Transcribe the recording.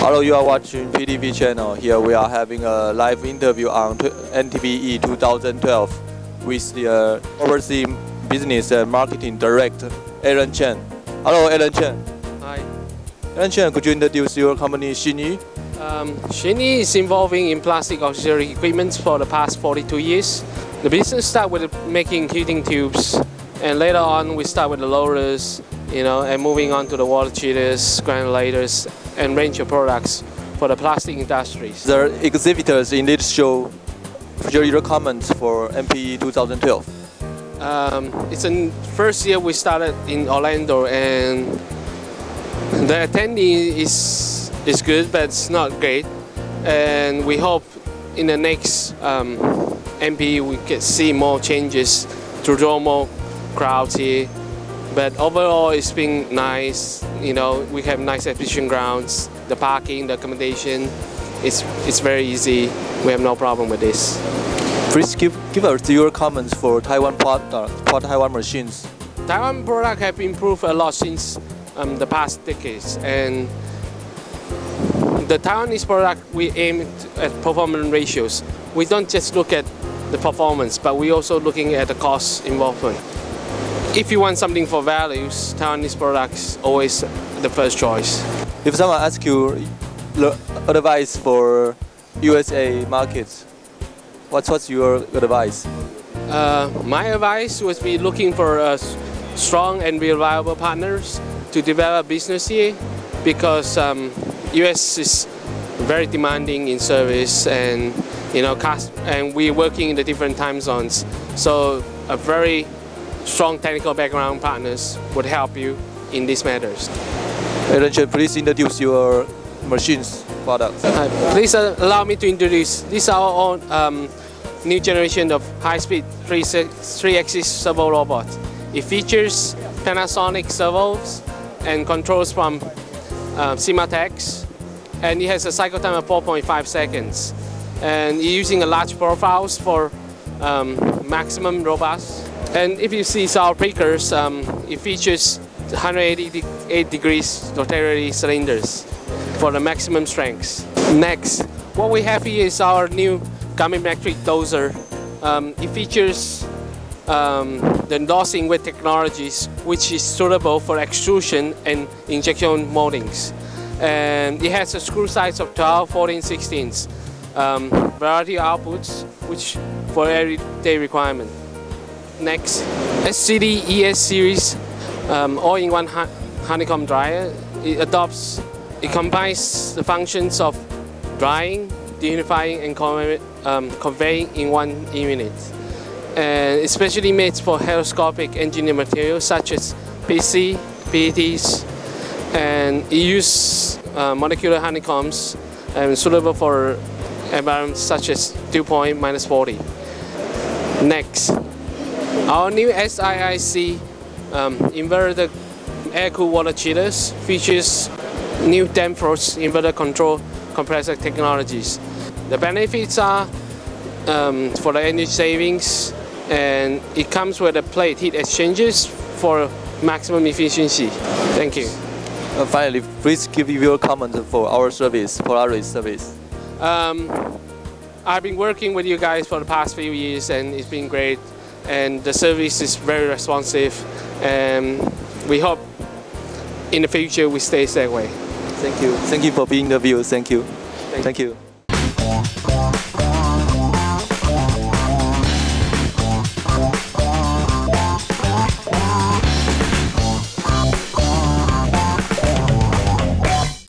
Hello, you are watching PTV channel. Here we are having a live interview on NPE 2012 with the uh, overseas business and marketing director, Aaron Chen. Hello, Aaron Chen. Hi. Aaron Chen, could you introduce your company, Shini? Um, is involving in plastic auxiliary equipment for the past 42 years. The business started with making heating tubes, and later on we start with the loaders, you know, and moving on to the water treaters, granulators, and range of products for the plastic industries. The exhibitors in this show share your comments for NPE 2012. Um, it's the first year we started in Orlando, and the attendee is is good, but it's not great. And we hope in the next um, NPE we can see more changes to draw more crowds here. But overall, it's been nice. You know, we have nice exhibition grounds, the parking, the accommodation. It's it's very easy. We have no problem with this. Please give, give us your comments for Taiwan products, for Taiwan machines. Taiwan product have improved a lot since um, the past decades, and the Taiwanese product we aim at performance ratios. We don't just look at the performance, but we're also looking at the cost involvement. If you want something for values, Taiwanese products always the first choice. If someone asks you advice for USA markets, what's, what's your advice? Uh, my advice would be looking for uh, strong and reliable partners to develop business here because um, US is very demanding in service and you know and we're working in the different time zones so a very strong technical background partners would help you in these matters. Aaron, please introduce your machines products. Uh, please uh, allow me to introduce this is our own um, new generation of high-speed three-axis servo robot. It features Panasonic servos and controls from Simatex and it has a cycle time of 4.5 seconds and using a large profiles for um, maximum robust and if you see our breakers, um, it features 188 degrees rotary cylinders for the maximum strength. Next, what we have here is our new Metric doser. Um, it features um, the endorsing with technologies which is suitable for extrusion and injection moldings. And it has a screw size of 12, 14, 16, um, variety outputs which for everyday requirement. Next, SCD ES series um, all-in-one honeycomb dryer. It adopts, it combines the functions of drying, dehumidifying, and um, conveying in one unit. And especially made for hygroscopic engineered materials such as PC, PETs, and it uses uh, molecular honeycombs and suitable for environments such as dew point minus 40. Next, our new SIIC um, inverted air-cooled water chillers features new Danfoss inverter control compressor technologies. The benefits are um, for the energy savings and it comes with a plate heat exchangers for maximum efficiency. Thank you. Uh, finally, please give your comment for our service, Polaris service. Um, I've been working with you guys for the past few years and it's been great and the service is very responsive and we hope in the future we stay that way. Thank you. Thank you for being the view. Thank you. Thank, Thank you.